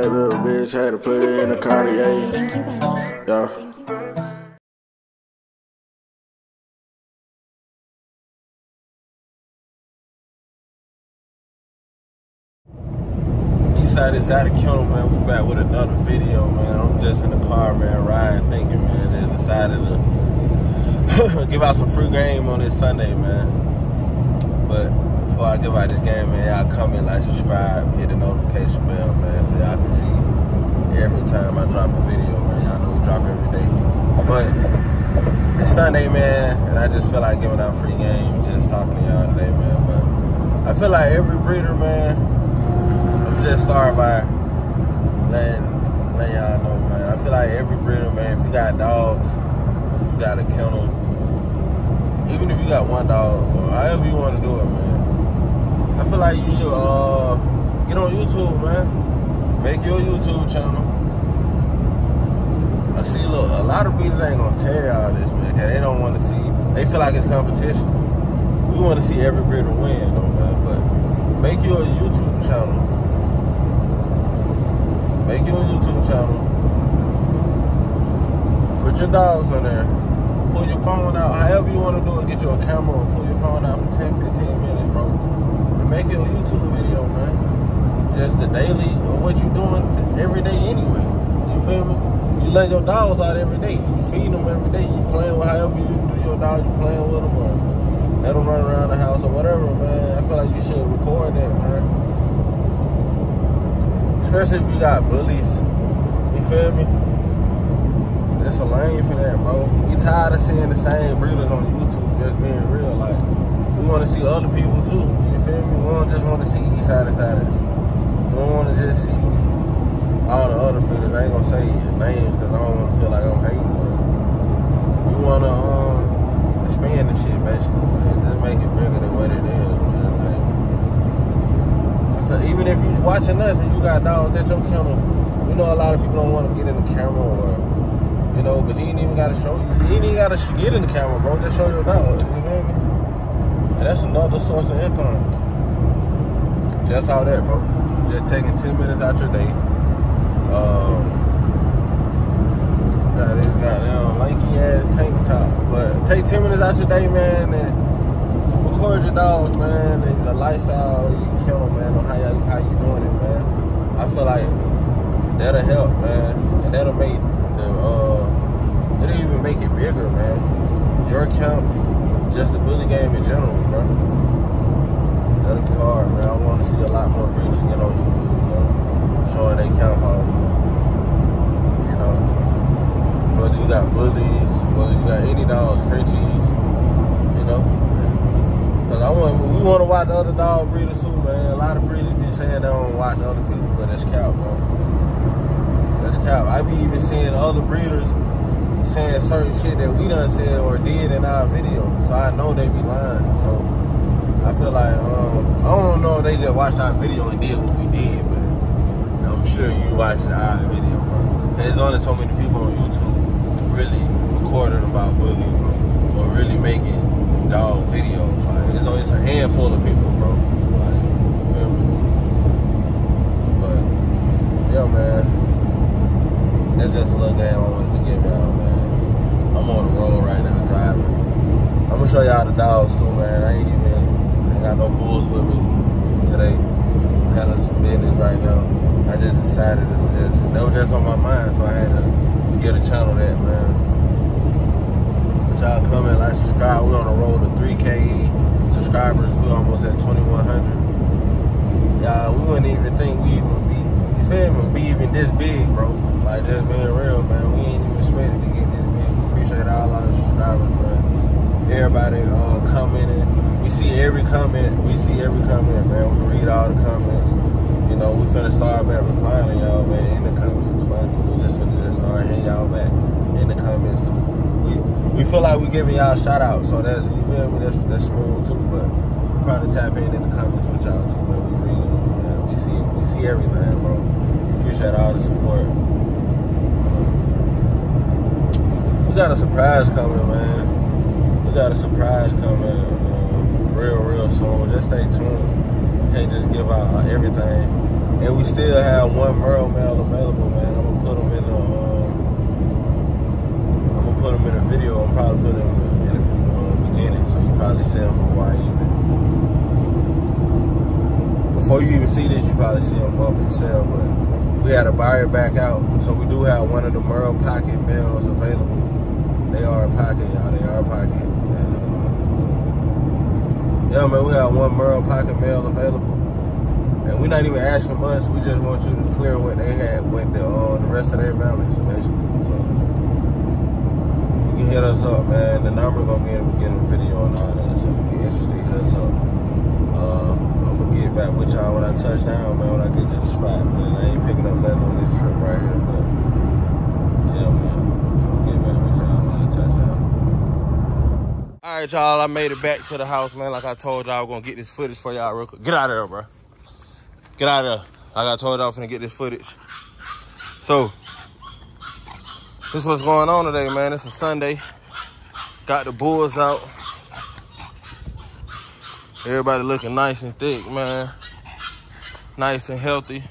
bad little bitch, had to put it in the Cartier. Yeah. Eastside is out of Kendall, man. We back with another video, man. I'm just in the car, man, riding, thinking, man. Just decided to give out some free game on this Sunday, man. But before I give out this game, man, y'all comment, like, subscribe, hit the notification bell, man, so y'all can see every time I drop a video, man. Y'all know we drop every day. But it's Sunday, man, and I just feel like giving out free game, just talking to y'all today, man. But I feel like every breeder, man, I'm just starting by letting, letting y'all know, man. I feel like every breeder, man, if you got dogs, you got a kennel, even if you got one dog, or however you want to do it, man. I feel like you should uh, get on YouTube, man. Make your YouTube channel. I see, look, a lot of breeders ain't gonna tell y'all this, man, cause they don't want to see. They feel like it's competition. We want to see every breeder win, though, man. But make your YouTube channel. Make your YouTube channel. Put your dogs on there pull your phone out, however you want to do it, get you a camera pull your phone out for 10, 15 minutes, bro. Make your YouTube video, man. Just the daily of what you doing every day anyway. You feel me? You let your dogs out every day. You feed them every day. You playing with however you do your dog, you playing with them or let them run around the house or whatever, man. I feel like you should record that, man. Especially if you got bullies. You feel me? It's a lane for that, bro. We tired of seeing the same breeders on YouTube just being real. Like, we want to see other people too. You feel me? We don't just want to see Eastside Insiders. We don't want to just see all the other breeders. I ain't gonna say names because I don't want to feel like I'm hating, but we want to um, expand the shit basically, man. Just make it bigger than what it is, man. Like, even if you're watching us and you got dogs at your kennel, we know a lot of people don't want to get in the camera or you know, but you ain't even gotta show you. You ain't even gotta get in the camera, bro. Just show your dog. You feel me? And that's another source of income. Just how that, bro. Just taking 10 minutes out your day. Um, got got that lanky ass tank top. But take 10 minutes out your day, man, and record your dogs, man, and the lifestyle you kill man, on how you, how you doing it, man. I feel like that'll help, man, and that'll make the, uh, it'll even make it bigger, man. Your camp, just the bully game in general, bro. That'll be hard, man. I want to see a lot more breeders get on YouTube, you know, showing they camp how, you know, whether you got bullies, whether you got any dogs, Frenchies, you know. Cause I want, we want to watch other dog breeders too, man. A lot of breeders be saying they don't watch other people, but that's cow, bro. That's cow. I be even seeing other breeders saying certain shit that we done said or did in our video. So I know they be lying. So I feel like um, I don't know if they just watched our video and did what we did, but I'm sure you watched our video, bro. There's only so many people on YouTube really recording about bullies, bro, or really making dog videos. Like it's it's a handful of people, bro. Like you feel me? But yeah, man. That's just a little game I wanted to give y'all. I'm on the road right now driving. I'm gonna show y'all the dogs too, man. I ain't even ain't got no bulls with me today. I'm handling some business right now. I just decided to just that was just on my mind, so I had to get a channel that, man. But y'all comment, like, subscribe. We're on the road to 3K subscribers. We're almost at 2,100. Y'all, we wouldn't even think we even be, you feel me, be even this big, bro. Like, just being real, man. We subscribers, man. Everybody uh, commenting. We see every comment. We see every comment, man. We read all the comments. You know, we finna start back replying to y'all, man, in the comments. Fuck. We just finna just start hitting y'all back in the comments. We we feel like we giving y'all shout out, so that's you feel me, that's that's smooth too, but we probably tap in in the comments with y'all too, man. We reading them, man. We see we see everything, bro. We appreciate all the support. We got a surprise coming, man. We got a surprise coming uh, real, real soon. Just stay tuned. Can't just give out everything. And we still have one Merle male available, man. I'm gonna put them in the. Um, I'm gonna put them in a video. I'm probably put them in the uh, beginning, so you probably see them before I even. Before you even see this, you probably see them up for sale. But we had a buyer back out, so we do have one of the Merle pocket males available. They are a pocket, y'all. They are a pocket. And uh, yeah, man, we have one Merle pocket male available. And we're not even asking much. We just want you to clear what they had with the uh, the rest of their balance, basically. So you can hit us up, man. The number gonna be in the beginning of the video and all that. So if you're interested, hit us up. Uh, I'm gonna get back with y'all when I touch down, man. When I get to the spot, man. I ain't picking up nothing on this trip right here, but yeah, man. I'm gonna get back with y'all when I touch down. All right, y'all. I made it back to the house, man. Like I told y'all, I was gonna get this footage for y'all real quick. Get out of there, bro. Get out of there. Like I told y'all, I'm finna get this footage. So, this is what's going on today, man. It's a Sunday. Got the bulls out. Everybody looking nice and thick, man. Nice and healthy.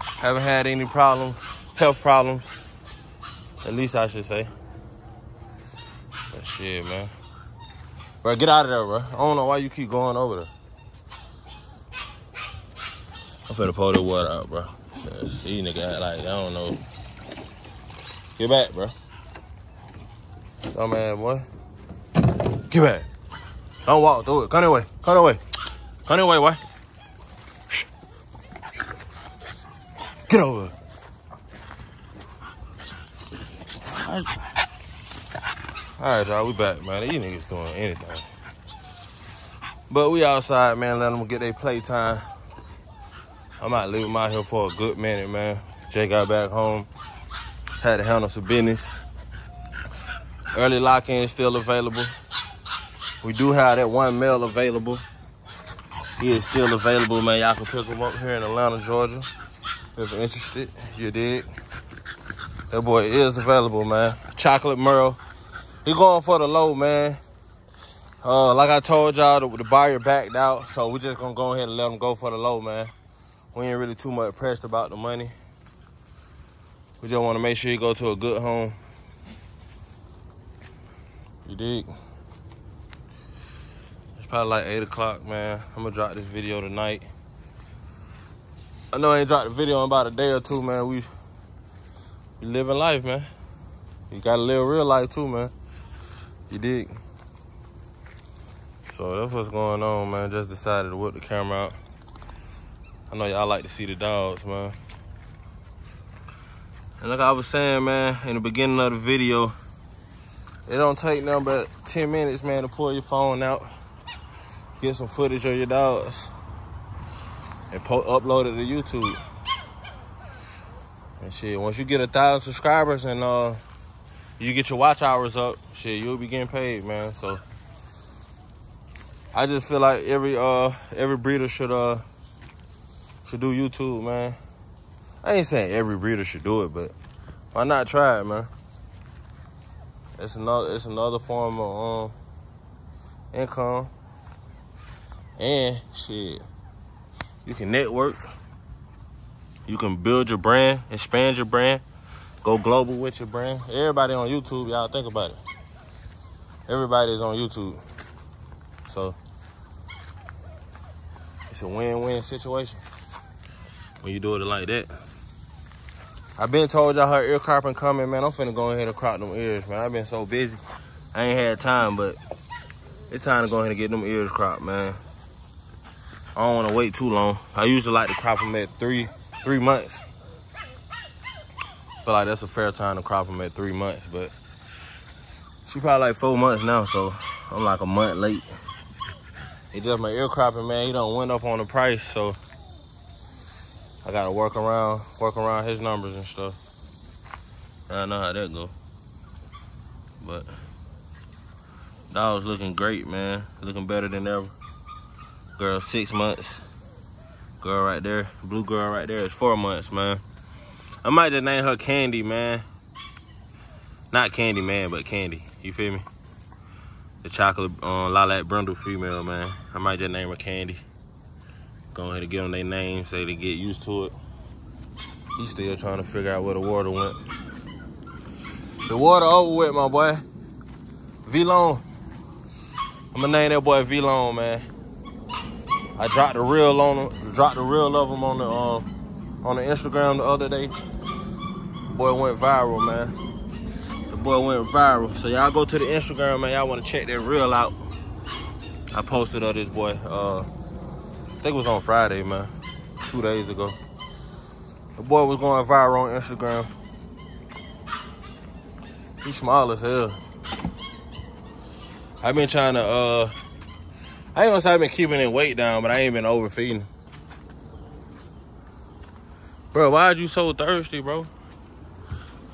Haven't had any problems, health problems. At least I should say. Shit, man. Bro, get out of there, bro. I don't know why you keep going over there. I'm finna pour the water out, bro. These nigga act like, I don't know. Get back, bro. Dumb man, boy. Get back. Don't walk through it. Come away. Come away. Come away, boy. Get over. All right, y'all, we back, man. These niggas doing anything. But we outside, man, let them get their playtime. I might leave them out here for a good minute, man. Jay got back home, had to handle some business. Early lock-in is still available. We do have that one male available. He is still available, man. Y'all can pick him up here in Atlanta, Georgia. If you're interested, you dig. That boy is available, man. Chocolate Merle. He going for the low, man. Uh, like I told y'all, the, the buyer backed out, so we just gonna go ahead and let him go for the low, man. We ain't really too much pressed about the money. We just want to make sure you go to a good home. You dig? It's probably like 8 o'clock, man. I'm to drop this video tonight. I know I ain't dropped the video in about a day or two, man. We, we living life, man. You got to live real life, too, man. You dig? So that's what's going on, man. Just decided to whip the camera out. I know y'all like to see the dogs, man. And like I was saying, man, in the beginning of the video, it don't take nothing but 10 minutes, man, to pull your phone out, get some footage of your dogs, and upload it to YouTube. And shit, once you get a thousand subscribers and uh, you get your watch hours up, shit, you'll be getting paid, man. So I just feel like every uh every breeder should uh should do YouTube, man. I ain't saying every breeder should do it, but why not try it, man? It's another it's another form of um income. And shit. You can network. You can build your brand, expand your brand, go global with your brand. Everybody on YouTube, y'all think about it. Everybody is on YouTube. So it's a win-win situation when you do it like that. I've been told y'all her ear cropping coming, man. I'm finna go ahead and crop them ears, man. I've been so busy. I ain't had time, but it's time to go ahead and get them ears cropped, man. I don't want to wait too long. I usually like to crop them at three, three months. I feel like that's a fair time to crop them at three months, but she probably like four months now, so I'm like a month late. It's just my ear cropping, man. He don't went up on the price, so I gotta work around, work around his numbers and stuff. I know how that go. But dog's looking great, man. Looking better than ever. Girl, six months. Girl right there, blue girl right there is four months, man. I might just name her Candy, man. Not Candy, man, but Candy. You feel me? the chocolate uh, lilac brindle female, man. I might just name her Candy. Go ahead and get them their names, say they get used to it. He's still trying to figure out where the water went. The water over with, my boy. V-Long. I'm gonna name that boy V-Long, man. I dropped the reel on him, dropped the reel of him on the um, on the Instagram the other day. Boy went viral, man. The boy went viral. So y'all go to the Instagram, man. Y'all wanna check that reel out. I posted of this boy. Uh, I think it was on Friday, man. Two days ago. The boy was going viral on Instagram. He's small as hell. I've been trying to, uh, I ain't gonna say I've been keeping his weight down, but I ain't been overfeeding. Bro, why are you so thirsty, bro?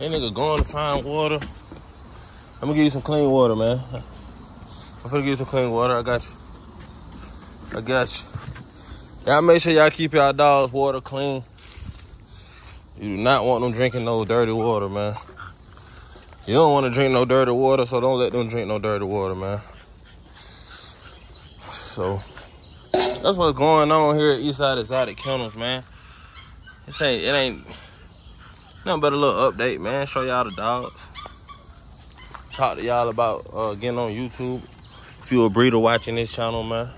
That nigga going to find water. I'm gonna give you some clean water, man. I'm gonna give you some clean water. I got you. I got you. Y'all make sure y'all keep y'all dogs' water clean. You do not want them drinking no dirty water, man. You don't want to drink no dirty water, so don't let them drink no dirty water, man. So, that's what's going on here at Eastside Exotic Kennels, man. This ain't, it ain't nothing but a little update, man. Show y'all the dogs. Talk to y'all about uh, getting on YouTube. If you're a breeder watching this channel, man.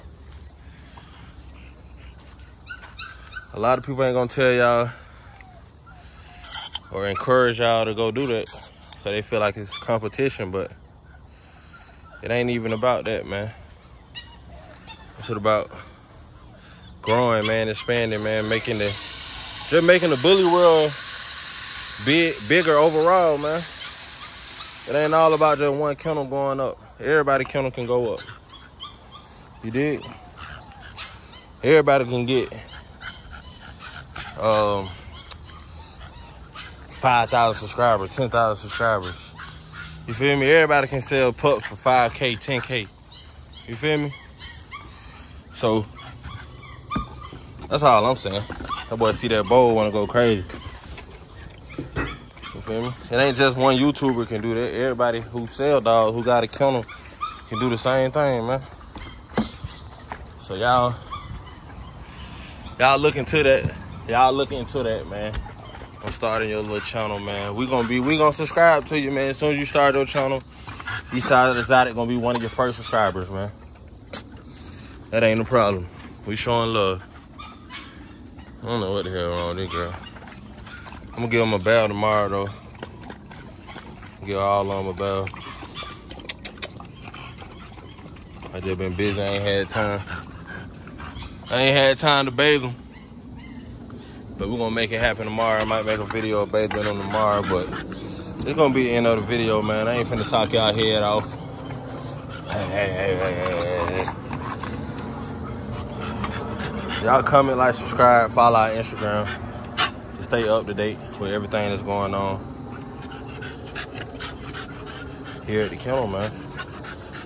A lot of people ain't gonna tell y'all or encourage y'all to go do that so they feel like it's competition but it ain't even about that man it's about growing man expanding man making the just making the bully world big bigger overall man it ain't all about just one kennel going up everybody kennel can go up you did everybody can get um 5,000 subscribers, 10,000 subscribers. You feel me? Everybody can sell pups for 5K, 10K. You feel me? So, that's all I'm saying. That boy see that bowl wanna go crazy. Feel me? It ain't just one YouTuber can do that. Everybody who sell dogs, who got a kennel, can do the same thing, man. So y'all, y'all look into that. Y'all look into that, man I'm starting your little channel, man. We gonna be we gonna subscribe to you, man. As soon as you start your channel, Eastside Exotic gonna be one of your first subscribers, man. That ain't a problem. We showing love. I don't know what the hell wrong with this girl. I'm gonna give him a bell tomorrow though. Give all of them a bell. I just been busy, I ain't had time. I ain't had time to bathe them. But we're gonna make it happen tomorrow. I might make a video of bathing on tomorrow, but it's gonna be the end of the video, man. I ain't finna talk y'all head off. Hey, hey, hey, hey, hey, hey. Y'all comment, like, subscribe, follow our Instagram stay up to date with everything that's going on here at the kennel, man.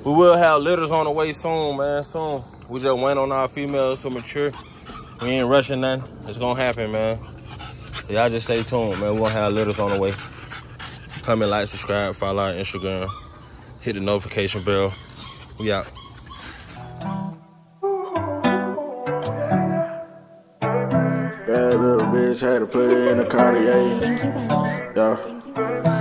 We will have litters on the way soon, man, soon. We just went on our females to mature. We ain't rushing nothing. It's gonna happen, man. Y'all just stay tuned, man. We're gonna have litters on the way. Comment, like, subscribe, follow our Instagram. Hit the notification bell. We out. Little had to put it in the Cartier. Yeah.